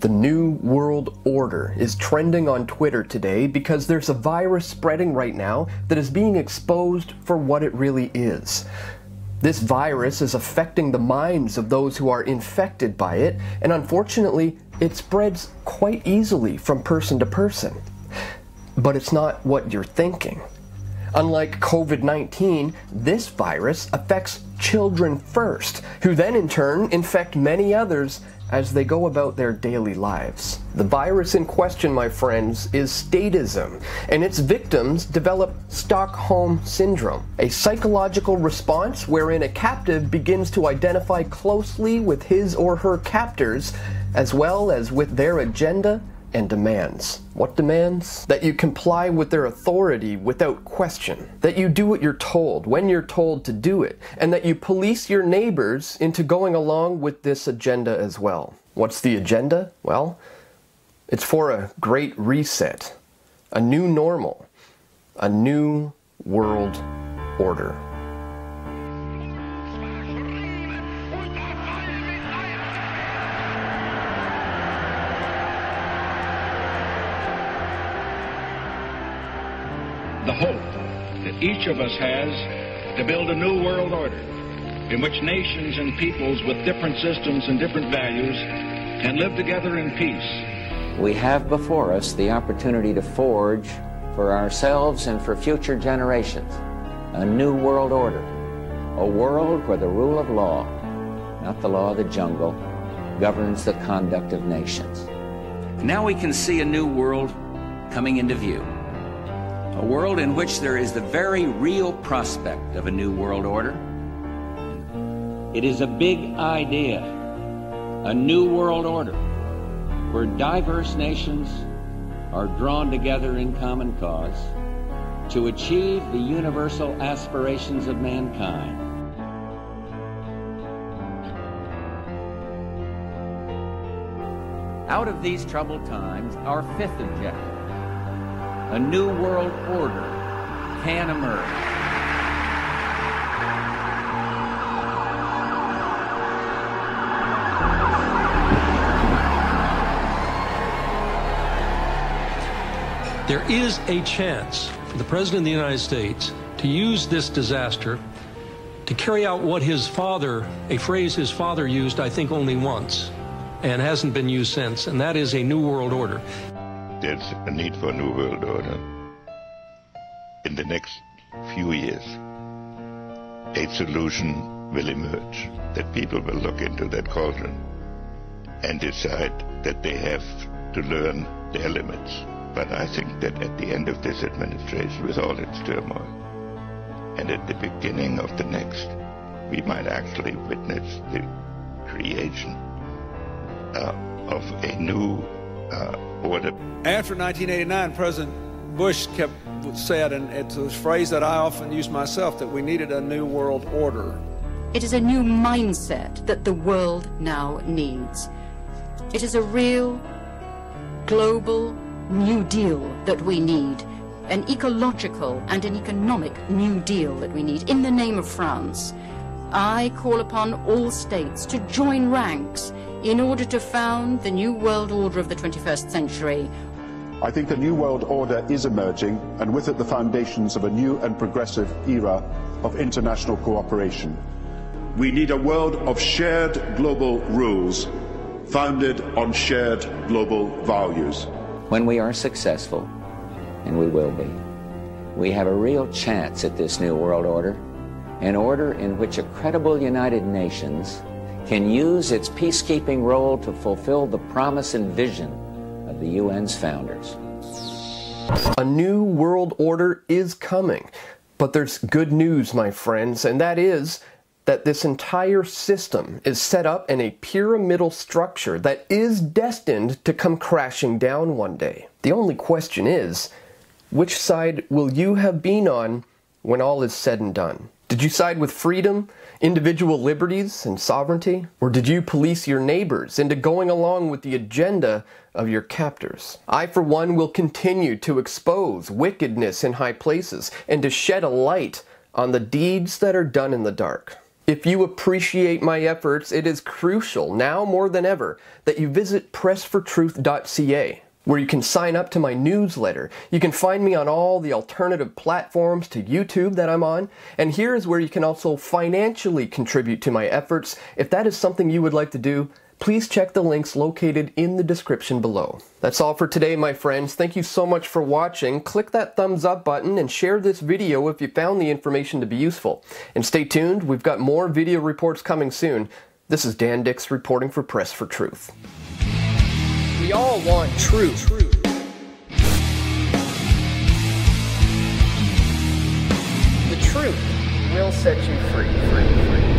The New World Order is trending on Twitter today because there's a virus spreading right now that is being exposed for what it really is. This virus is affecting the minds of those who are infected by it, and unfortunately, it spreads quite easily from person to person. But it's not what you're thinking. Unlike COVID 19, this virus affects children first, who then in turn infect many others as they go about their daily lives. The virus in question, my friends, is statism, and its victims develop Stockholm Syndrome, a psychological response wherein a captive begins to identify closely with his or her captors, as well as with their agenda and demands. What demands? That you comply with their authority without question. That you do what you're told when you're told to do it. And that you police your neighbors into going along with this agenda as well. What's the agenda? Well, it's for a great reset, a new normal, a new world order. The hope that each of us has to build a new world order in which nations and peoples with different systems and different values can live together in peace. We have before us the opportunity to forge for ourselves and for future generations a new world order, a world where the rule of law, not the law of the jungle, governs the conduct of nations. Now we can see a new world coming into view a world in which there is the very real prospect of a new world order. It is a big idea, a new world order, where diverse nations are drawn together in common cause to achieve the universal aspirations of mankind. Out of these troubled times, our fifth objective a new world order can emerge. There is a chance for the President of the United States to use this disaster to carry out what his father, a phrase his father used, I think, only once, and hasn't been used since, and that is a new world order there's a need for a new world order. In the next few years, a solution will emerge, that people will look into that cauldron and decide that they have to learn their limits. But I think that at the end of this administration, with all its turmoil, and at the beginning of the next, we might actually witness the creation uh, of a new uh, order. After 1989, President Bush kept said, and it's a phrase that I often use myself, that we needed a new world order. It is a new mindset that the world now needs. It is a real, global New Deal that we need, an ecological and an economic New Deal that we need in the name of France. I call upon all states to join ranks in order to found the new world order of the 21st century. I think a new world order is emerging, and with it the foundations of a new and progressive era of international cooperation. We need a world of shared global rules, founded on shared global values. When we are successful, and we will be, we have a real chance at this new world order, an order in which a credible United Nations can use its peacekeeping role to fulfill the promise and vision of the UN's founders. A new world order is coming. But there's good news, my friends, and that is that this entire system is set up in a pyramidal structure that is destined to come crashing down one day. The only question is, which side will you have been on when all is said and done? Did you side with freedom, individual liberties, and sovereignty? Or did you police your neighbors into going along with the agenda of your captors? I, for one, will continue to expose wickedness in high places and to shed a light on the deeds that are done in the dark. If you appreciate my efforts, it is crucial, now more than ever, that you visit pressfortruth.ca where you can sign up to my newsletter. You can find me on all the alternative platforms to YouTube that I'm on, and here is where you can also financially contribute to my efforts. If that is something you would like to do, please check the links located in the description below. That's all for today, my friends. Thank you so much for watching. Click that thumbs up button and share this video if you found the information to be useful. And stay tuned, we've got more video reports coming soon. This is Dan Dicks reporting for Press for Truth. We all want truth. The truth will set you free.